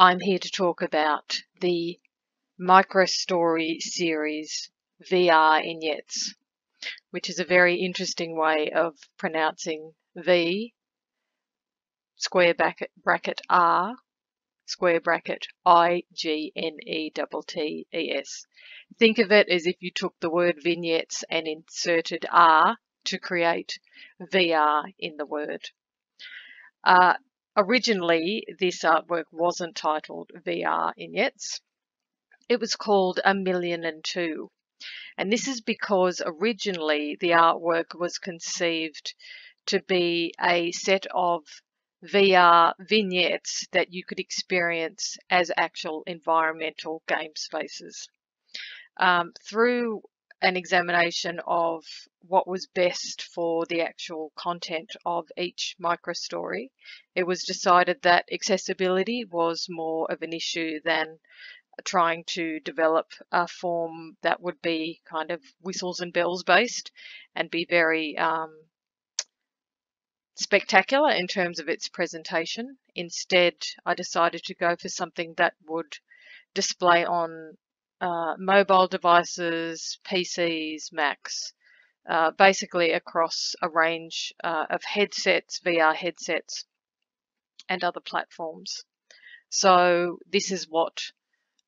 I'm here to talk about the microstory series VR vignettes, which is a very interesting way of pronouncing V square bracket, bracket R square bracket I G N E T T E S. Think of it as if you took the word vignettes and inserted R to create VR in the word. Uh, originally, this artwork wasn't titled VR vignettes. It was called A Million and Two. And this is because originally the artwork was conceived to be a set of VR vignettes that you could experience as actual environmental game spaces. Um, through an examination of what was best for the actual content of each microstory, it was decided that accessibility was more of an issue than trying to develop a form that would be kind of whistles and bells based and be very um, spectacular in terms of its presentation. Instead, I decided to go for something that would display on uh, mobile devices, PCs, Macs, uh, basically across a range uh, of headsets, VR headsets, and other platforms. So this is what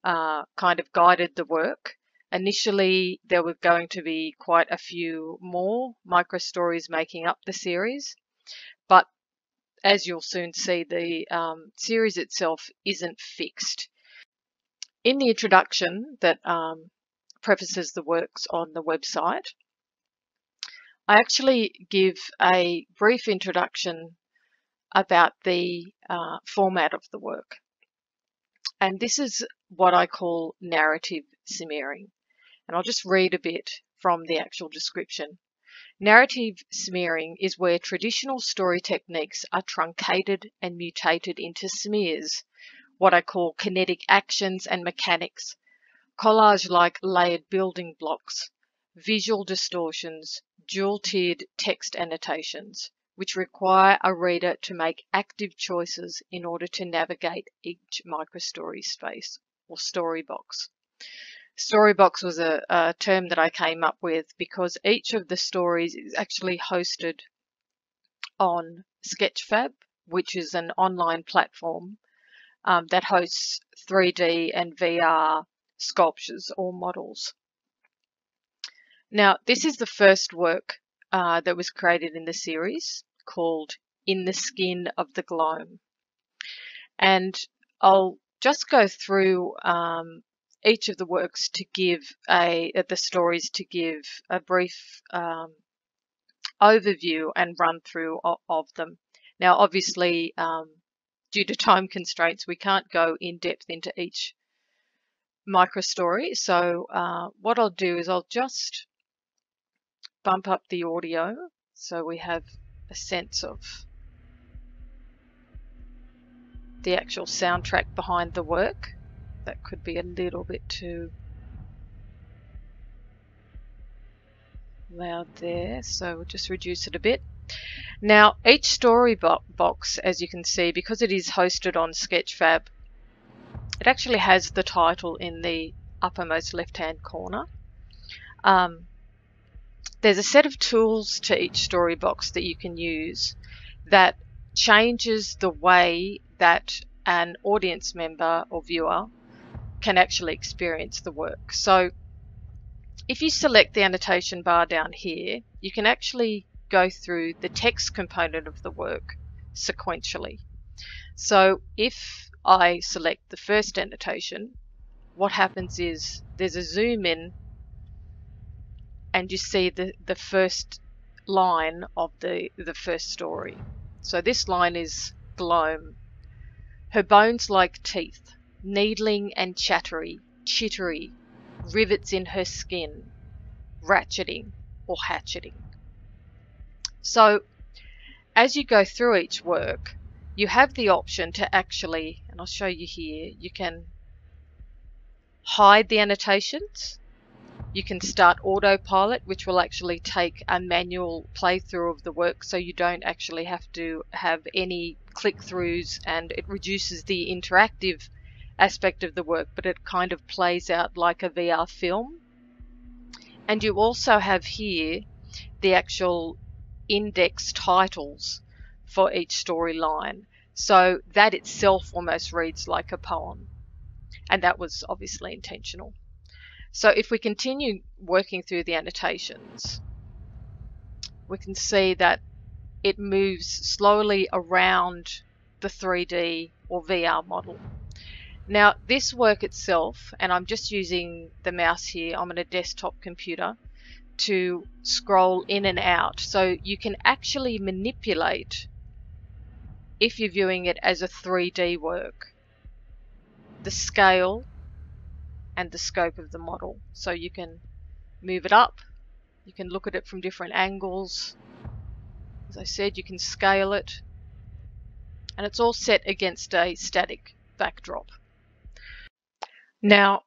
uh, kind of guided the work. Initially, there were going to be quite a few more micro stories making up the series, but as you'll soon see, the um, series itself isn't fixed. In the introduction that um, prefaces the works on the website, I actually give a brief introduction about the uh, format of the work. And this is what I call narrative smearing. And I'll just read a bit from the actual description. Narrative smearing is where traditional story techniques are truncated and mutated into smears, what I call kinetic actions and mechanics, collage-like layered building blocks, visual distortions, dual-tiered text annotations, which require a reader to make active choices in order to navigate each microstory space or story box. Storybox was a, a, term that I came up with because each of the stories is actually hosted on Sketchfab, which is an online platform um, that hosts 3D and VR sculptures or models. Now, this is the first work uh, that was created in the series called In the Skin of the Gloam. And I'll just go through um, each of the works to give a uh, the stories to give a brief um, overview and run through of, of them. Now, obviously, um, due to time constraints, we can't go in depth into each micro story. So uh, what I'll do is I'll just bump up the audio so we have a sense of the actual soundtrack behind the work that could be a little bit too loud there so we'll just reduce it a bit now each story bo box as you can see because it is hosted on Sketchfab it actually has the title in the uppermost left hand corner um, there's a set of tools to each story box that you can use that changes the way that an audience member or viewer can actually experience the work. So if you select the annotation bar down here, you can actually go through the text component of the work sequentially. So if I select the first annotation, what happens is there's a zoom in and you see the, the first line of the, the first story. So this line is Gloam. Her bones like teeth, needling and chattery, chittery, rivets in her skin, ratcheting or hatcheting. So as you go through each work, you have the option to actually, and I'll show you here, you can hide the annotations. You can start autopilot, which will actually take a manual playthrough of the work so you don't actually have to have any click throughs and it reduces the interactive aspect of the work, but it kind of plays out like a VR film. And you also have here the actual index titles for each storyline. So that itself almost reads like a poem. And that was obviously intentional. So if we continue working through the annotations, we can see that it moves slowly around the 3D or VR model. Now this work itself, and I'm just using the mouse here, I'm on a desktop computer, to scroll in and out. So you can actually manipulate, if you're viewing it as a 3D work, the scale and the scope of the model. So you can move it up, you can look at it from different angles. As I said, you can scale it, and it's all set against a static backdrop. Now,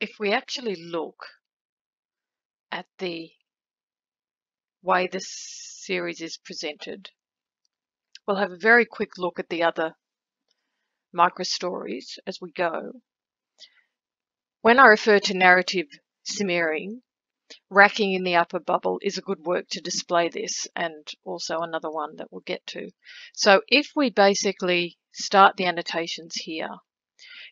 if we actually look at the way this series is presented, we'll have a very quick look at the other micro stories as we go. When I refer to narrative smearing, racking in the upper bubble is a good work to display this and also another one that we'll get to. So if we basically start the annotations here,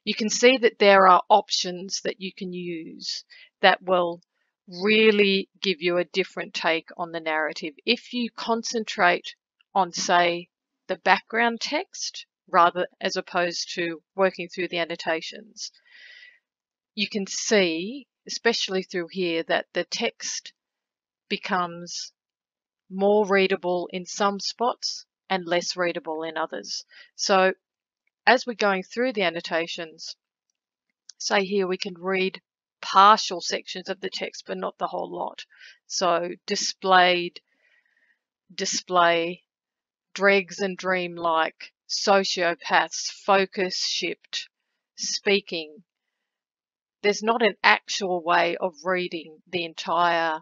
you can see that there are options that you can use that will really give you a different take on the narrative. If you concentrate on, say, the background text rather as opposed to working through the annotations, you can see, especially through here, that the text becomes more readable in some spots and less readable in others. So as we're going through the annotations, say here we can read partial sections of the text, but not the whole lot. So displayed, display, dregs and dreamlike, sociopaths, focus shift, speaking. There's not an actual way of reading the entire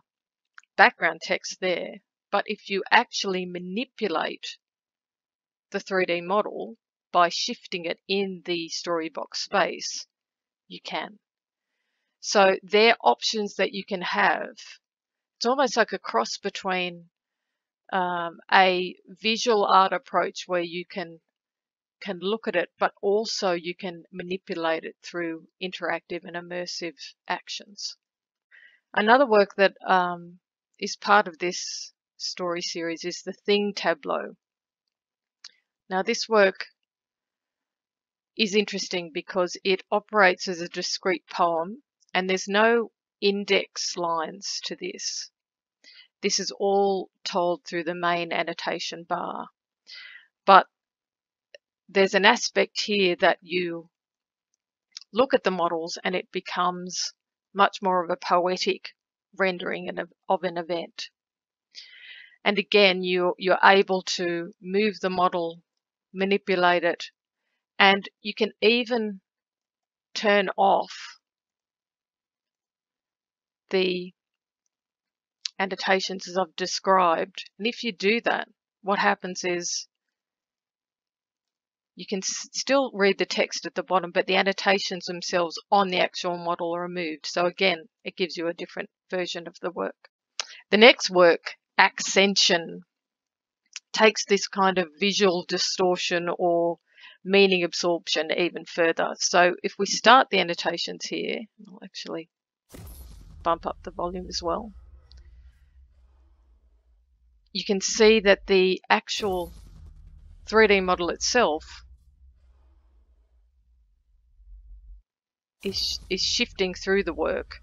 background text there, but if you actually manipulate the 3D model, by shifting it in the storybox space, you can. So they're options that you can have. It's almost like a cross between um, a visual art approach where you can can look at it, but also you can manipulate it through interactive and immersive actions. Another work that um, is part of this story series is the Thing Tableau. Now this work is interesting because it operates as a discrete poem and there's no index lines to this. This is all told through the main annotation bar. But there's an aspect here that you look at the models and it becomes much more of a poetic rendering of an event. And again, you, you're able to move the model, manipulate it, and you can even turn off the annotations as I've described. And if you do that, what happens is you can still read the text at the bottom, but the annotations themselves on the actual model are removed. So again, it gives you a different version of the work. The next work, Accension, takes this kind of visual distortion or meaning absorption even further. So if we start the annotations here, I'll actually bump up the volume as well. You can see that the actual 3D model itself is, is shifting through the work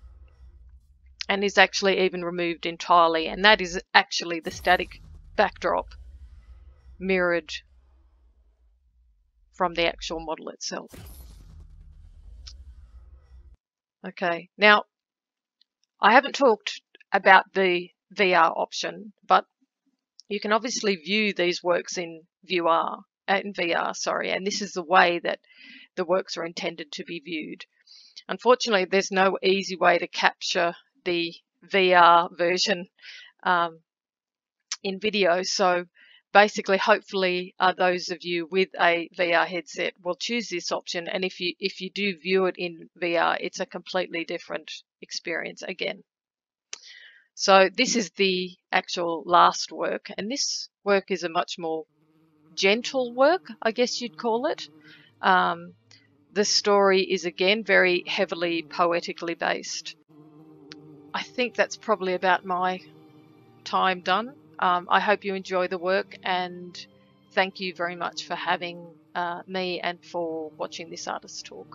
and is actually even removed entirely and that is actually the static backdrop mirrored from the actual model itself. Okay, now I haven't talked about the VR option, but you can obviously view these works in VR, uh, in VR, sorry, and this is the way that the works are intended to be viewed. Unfortunately, there's no easy way to capture the VR version um, in video, so basically, hopefully, uh, those of you with a VR headset will choose this option. And if you if you do view it in VR, it's a completely different experience again. So this is the actual last work, and this work is a much more gentle work, I guess you'd call it. Um, the story is again very heavily poetically based. I think that's probably about my time done. Um, I hope you enjoy the work and thank you very much for having uh, me and for watching this artist talk.